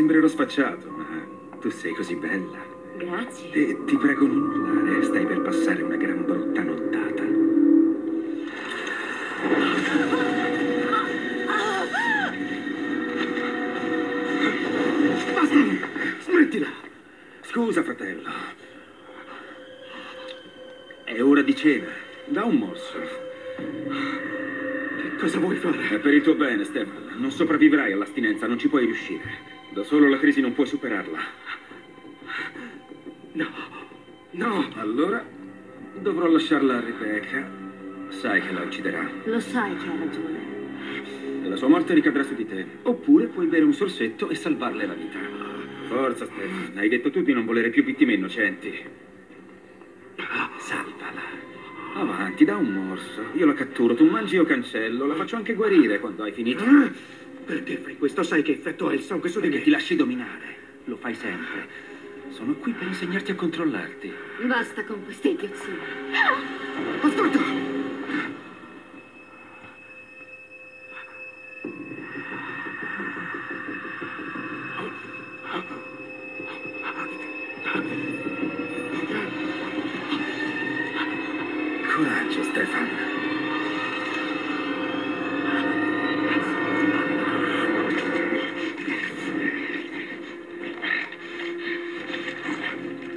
sembrerò sfacciato, ma tu sei così bella. Grazie. E ti prego non urlare, stai per passare una gran brutta nottata. Basta! Smettila! Scusa, fratello. È ora di cena. Da un morso. Cosa vuoi fare? È per il tuo bene, Stefan. Non sopravvivrai all'astinenza, non ci puoi riuscire. Da solo la crisi non puoi superarla. No! No! Allora dovrò lasciarla a Rebecca. Sai che la ucciderà. Lo sai che ha ragione. E la sua morte ricadrà su di te. Oppure puoi bere un sorsetto e salvarle la vita. Forza, Stefan. Hai detto tu di non volere più vittime innocenti. Salvala. Avanti, da un morso. Io la catturo, tu mangi io cancello. La faccio anche guarire quando hai finito. Ah, Perché fai questo? Sai che effetto ha il sangue su di Perché me? ti lasci dominare. Lo fai sempre. Sono qui per insegnarti a controllarti. Basta con queste idiozie. Ascolta! Coraggio, Stefan.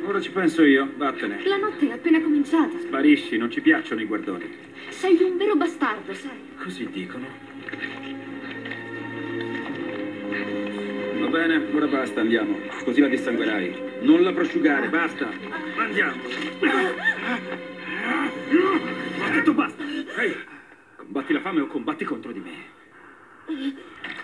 Ora ci penso io, vattene. La notte è appena cominciata. Sparisci, non ci piacciono i guardoni. Sei un vero bastardo, sai? Così dicono. Va bene, ora basta, andiamo. Così la dissanguerai. Non la prosciugare, basta. Andiamo. Ehi, combatti la fame o combatti contro di me.